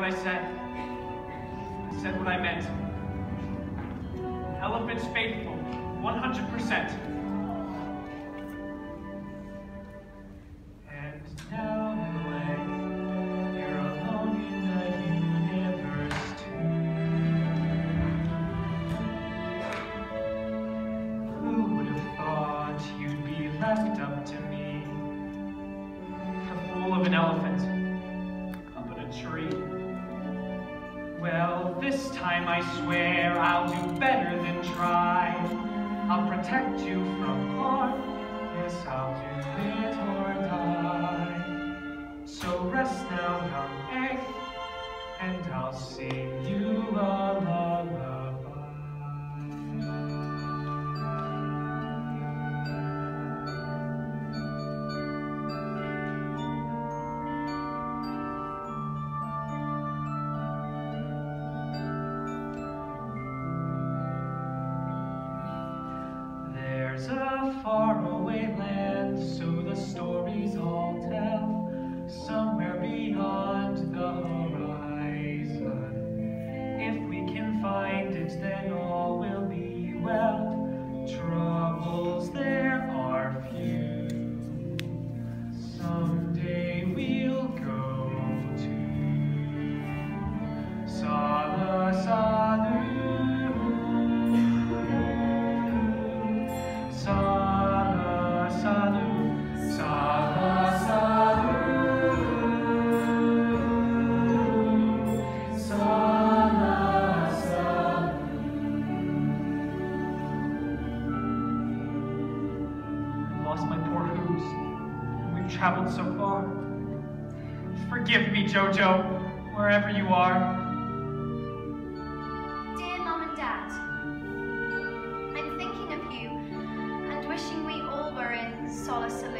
what I said. I said what I meant. Elephant's faithful, 100%. And now, the left up to me? A fool of an elephant, this time I swear I'll do better than try. I'll protect you from harm. Yes, I'll do it or die. There's a faraway land, so the stories all tell, somewhere beyond the horizon. lost my poor hooves. We've traveled so far. Forgive me, Jojo, wherever you are. Dear and Dad, I'm thinking of you and wishing we all were in Solla Sollew.